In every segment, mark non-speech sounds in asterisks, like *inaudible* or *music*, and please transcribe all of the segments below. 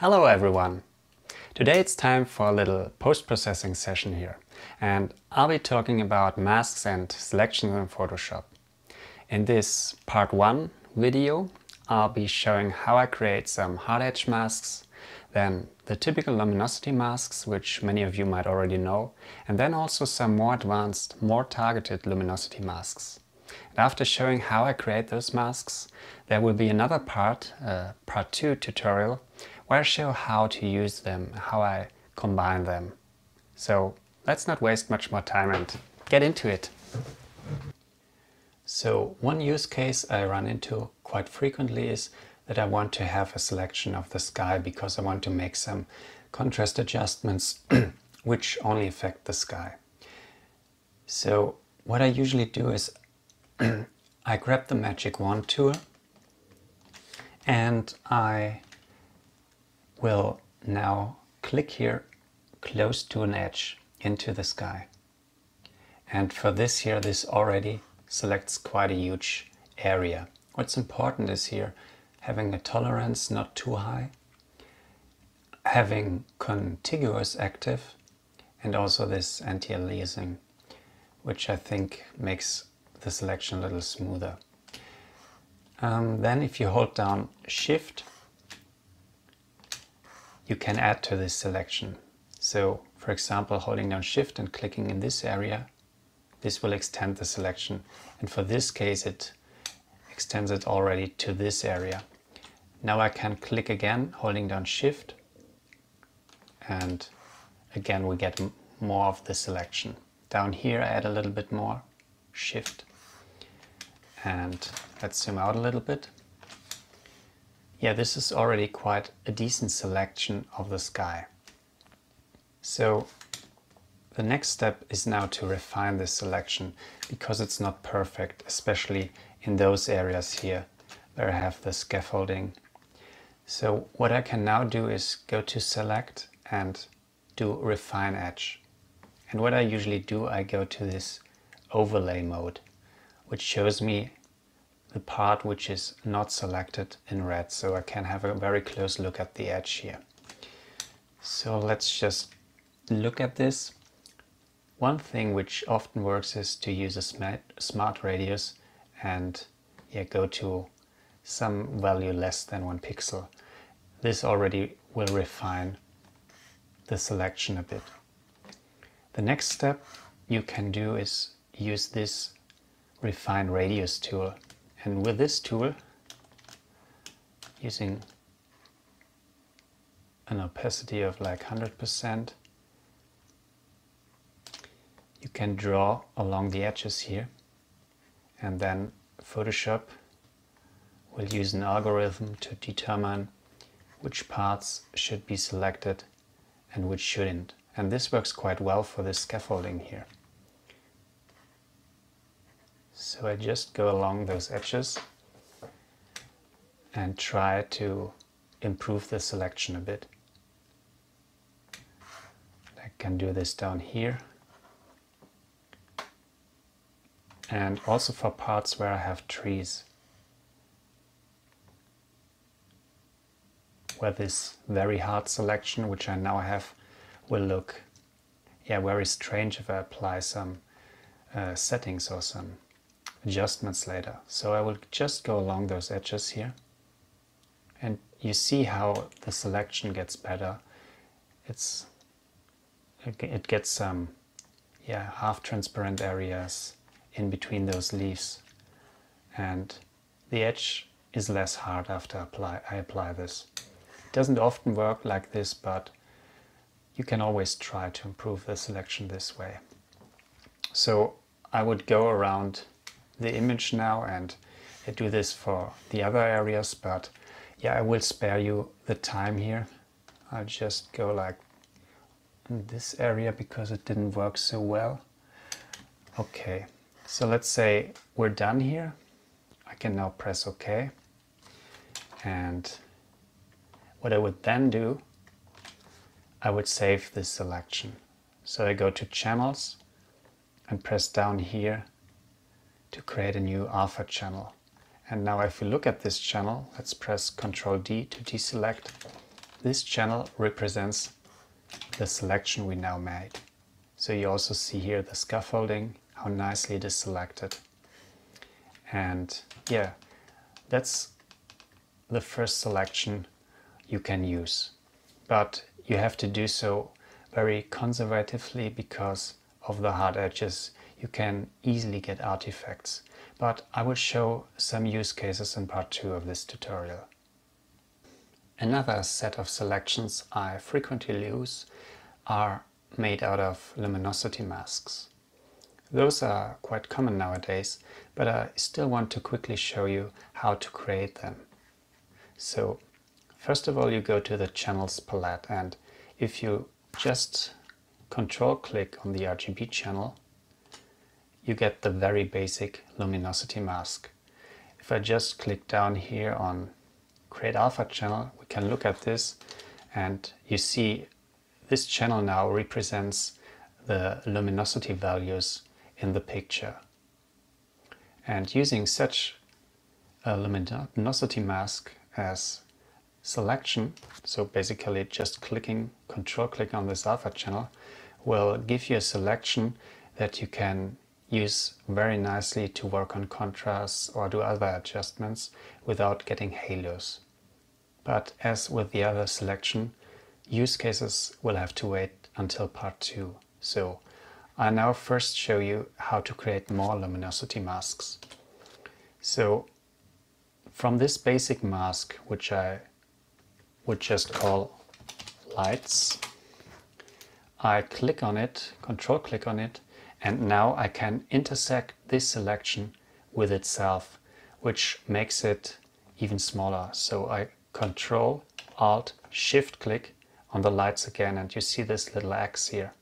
Hello everyone! Today it's time for a little post-processing session here and I'll be talking about masks and selections in Photoshop. In this part 1 video I'll be showing how I create some hard edge masks, then the typical luminosity masks which many of you might already know and then also some more advanced, more targeted luminosity masks. And after showing how I create those masks, there will be another part, uh, part 2 tutorial, where I show how to use them, how I combine them. So let's not waste much more time and get into it. So one use case I run into quite frequently is that I want to have a selection of the sky because I want to make some contrast adjustments *clears throat* which only affect the sky. So what I usually do is *clears throat* I grab the Magic Wand tool and I will now click here close to an edge into the sky. And for this here, this already selects quite a huge area. What's important is here having a tolerance not too high, having contiguous active, and also this anti-aliasing, which I think makes the selection a little smoother. Um, then if you hold down Shift you can add to this selection. So for example, holding down shift and clicking in this area, this will extend the selection. And for this case, it extends it already to this area. Now I can click again, holding down shift. And again, we get more of the selection. Down here, I add a little bit more, shift. And let's zoom out a little bit. Yeah, this is already quite a decent selection of the sky. So the next step is now to refine this selection because it's not perfect, especially in those areas here where I have the scaffolding. So what I can now do is go to select and do refine edge. And what I usually do, I go to this overlay mode, which shows me the part which is not selected in red so I can have a very close look at the edge here. So let's just look at this. One thing which often works is to use a smart, smart radius and yeah, go to some value less than one pixel. This already will refine the selection a bit. The next step you can do is use this refine radius tool and with this tool, using an opacity of like 100%, you can draw along the edges here and then Photoshop will use an algorithm to determine which parts should be selected and which shouldn't. And this works quite well for this scaffolding here. So I just go along those edges and try to improve the selection a bit. I can do this down here. And also for parts where I have trees. Where this very hard selection, which I now have, will look yeah, very strange if I apply some uh, settings or some adjustments later. So I will just go along those edges here and you see how the selection gets better. It's it gets some um, yeah half transparent areas in between those leaves and the edge is less hard after apply, I apply this. It doesn't often work like this but you can always try to improve the selection this way. So I would go around the image now and I do this for the other areas, but yeah, I will spare you the time here. I'll just go like in this area because it didn't work so well. Okay, so let's say we're done here. I can now press OK. And what I would then do, I would save this selection. So I go to Channels and press down here to create a new alpha channel. And now if we look at this channel, let's press Ctrl D to deselect. this channel represents the selection we now made. So you also see here the scaffolding, how nicely it is selected. And yeah, that's the first selection you can use. But you have to do so very conservatively because of the hard edges. You can easily get artifacts. But I will show some use cases in part 2 of this tutorial. Another set of selections I frequently use are made out of luminosity masks. Those are quite common nowadays, but I still want to quickly show you how to create them. So first of all you go to the channels palette and if you just control click on the RGB channel you get the very basic luminosity mask. If I just click down here on create alpha channel we can look at this and you see this channel now represents the luminosity values in the picture. And using such a luminosity mask as selection, so basically just clicking, control click on this alpha channel, will give you a selection that you can use very nicely to work on contrasts or do other adjustments without getting halos. But as with the other selection, use cases will have to wait until part 2. So I now first show you how to create more luminosity masks. So from this basic mask, which I would just call lights, I click on it, control click on it, and now I can intersect this selection with itself, which makes it even smaller. So I control alt shift click on the lights again and you see this little X here.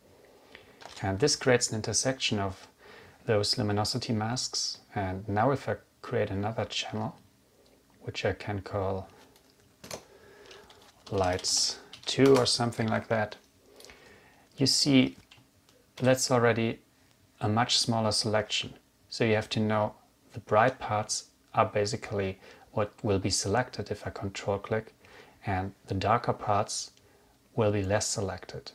And this creates an intersection of those luminosity masks. And now if I create another channel, which I can call lights 2 or something like that, you see that's already a much smaller selection. So you have to know the bright parts are basically what will be selected if I control click and the darker parts will be less selected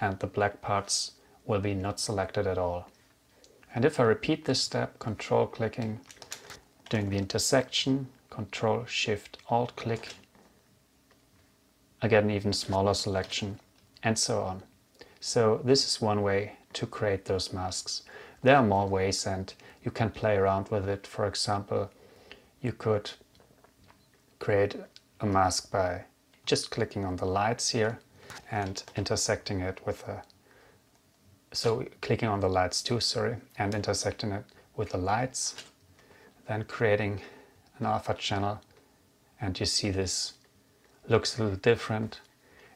and the black parts will be not selected at all. And if I repeat this step, control clicking, doing the intersection, control shift alt click, I get an even smaller selection and so on. So this is one way to create those masks. There are more ways and you can play around with it. For example, you could create a mask by just clicking on the lights here and intersecting it with a so clicking on the lights too sorry and intersecting it with the lights then creating an alpha channel and you see this looks a little different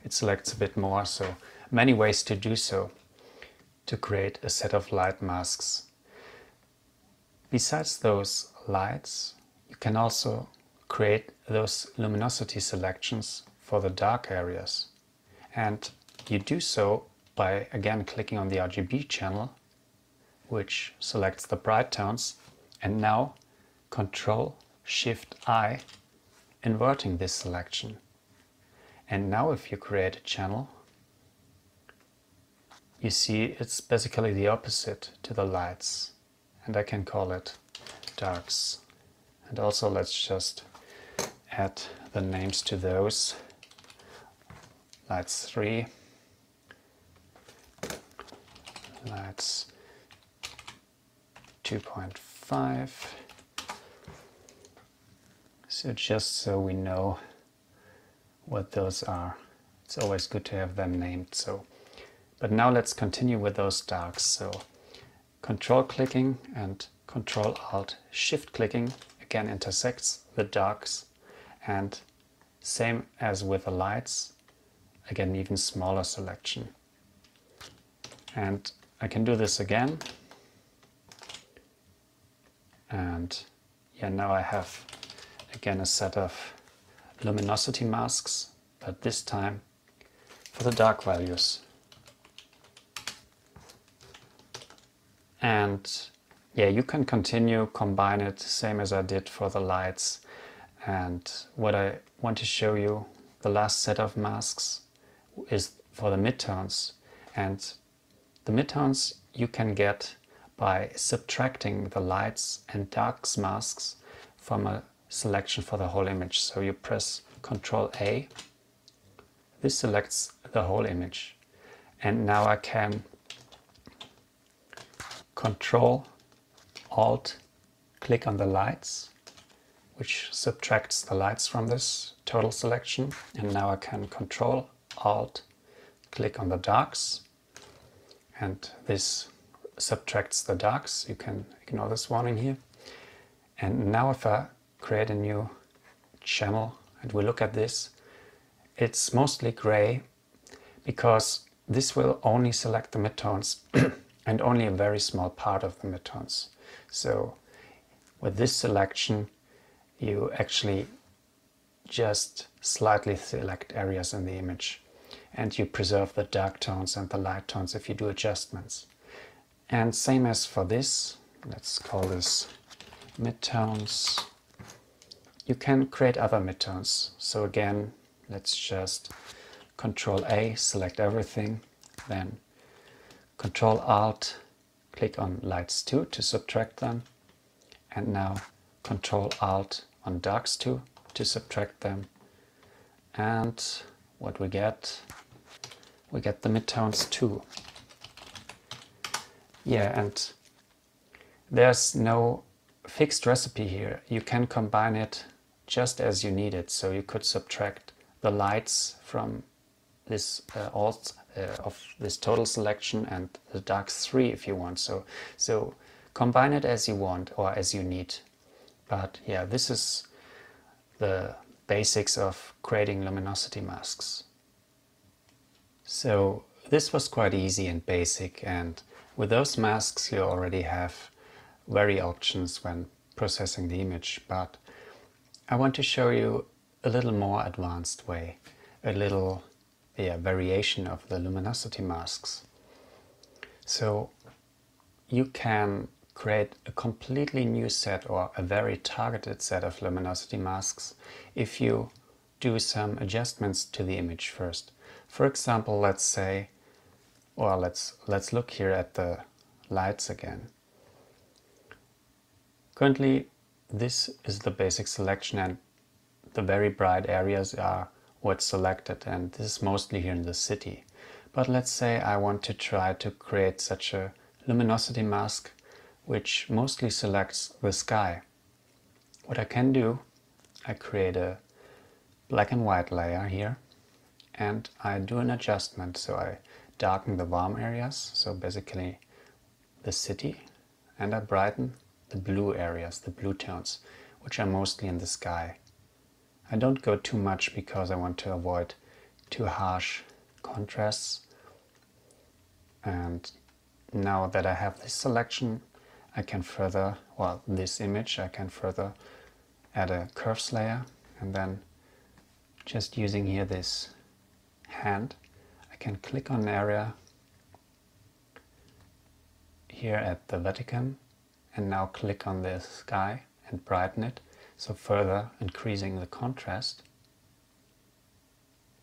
it selects a bit more so many ways to do so to create a set of light masks. Besides those lights you can also create those luminosity selections for the dark areas. And you do so by again clicking on the RGB channel, which selects the bright tones, and now Control Shift I, inverting this selection. And now if you create a channel, you see it's basically the opposite to the lights. And I can call it darks. And also let's just add the names to those lights 3 lights 2.5 so just so we know what those are it's always good to have them named so but now let's continue with those darks so control clicking and control alt shift clicking again intersects the darks and same as with the lights again even smaller selection. And I can do this again. And yeah, now I have again a set of luminosity masks, but this time for the dark values. And yeah, you can continue, combine it, same as I did for the lights. And what I want to show you the last set of masks is for the midtones and the midtones you can get by subtracting the lights and darks masks from a selection for the whole image. So you press Ctrl A, this selects the whole image. And now I can Control Alt click on the lights, which subtracts the lights from this total selection. And now I can Control Alt click on the darks, and this subtracts the darks. You can ignore this warning here. And now if I create a new channel and we look at this, it's mostly gray because this will only select the midtones *clears throat* and only a very small part of the midtones. So with this selection, you actually just slightly select areas in the image and you preserve the dark tones and the light tones if you do adjustments. And same as for this, let's call this midtones. You can create other midtones. So again, let's just Control A, select everything, then Control Alt, click on lights 2 to subtract them, and now Control Alt on darks 2 to subtract them. And what we get, we get the midtones 2. Yeah, and there's no fixed recipe here. You can combine it just as you need it. So you could subtract the lights from this uh, alt uh, of this total selection and the darks 3 if you want. So, so combine it as you want or as you need. But yeah, this is the basics of creating luminosity masks. So this was quite easy and basic and with those masks you already have very options when processing the image but I want to show you a little more advanced way, a little yeah, variation of the luminosity masks. So you can create a completely new set or a very targeted set of luminosity masks if you do some adjustments to the image first. For example, let's say, well, let's, let's look here at the lights again. Currently, this is the basic selection and the very bright areas are what's selected and this is mostly here in the city. But let's say I want to try to create such a luminosity mask which mostly selects the sky. What I can do, I create a black and white layer here and I do an adjustment. So I darken the warm areas, so basically the city, and I brighten the blue areas, the blue tones, which are mostly in the sky. I don't go too much because I want to avoid too harsh contrasts. And now that I have this selection, I can further, well, this image, I can further add a curves layer and then just using here this hand, I can click on an area here at the Vatican and now click on the sky and brighten it, so further increasing the contrast.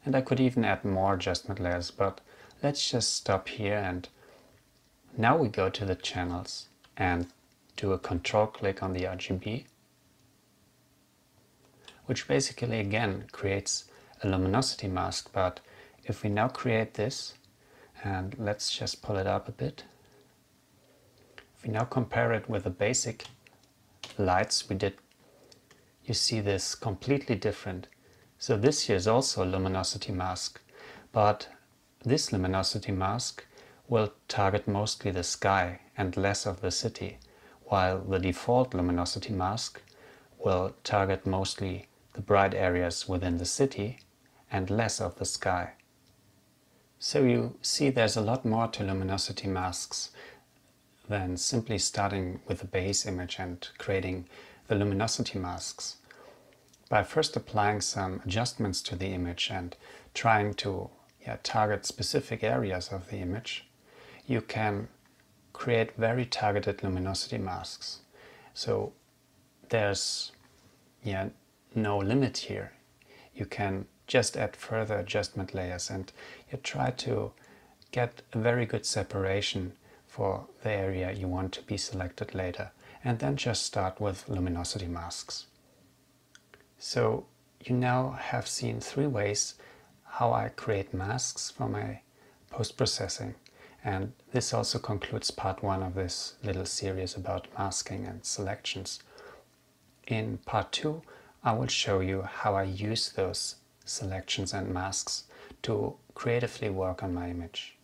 And I could even add more adjustment layers, but let's just stop here and now we go to the channels and do a control click on the RGB, which basically again creates a luminosity mask, but if we now create this, and let's just pull it up a bit, if we now compare it with the basic lights we did, you see this completely different. So this here is also a luminosity mask, but this luminosity mask will target mostly the sky and less of the city, while the default luminosity mask will target mostly the bright areas within the city and less of the sky. So you see there's a lot more to luminosity masks than simply starting with a base image and creating the luminosity masks. By first applying some adjustments to the image and trying to yeah, target specific areas of the image, you can create very targeted luminosity masks. So there's yeah, no limit here. You can just add further adjustment layers and you try to get a very good separation for the area you want to be selected later and then just start with luminosity masks. So you now have seen three ways how I create masks for my post-processing and this also concludes part one of this little series about masking and selections. In part two I will show you how I use those selections and masks to creatively work on my image.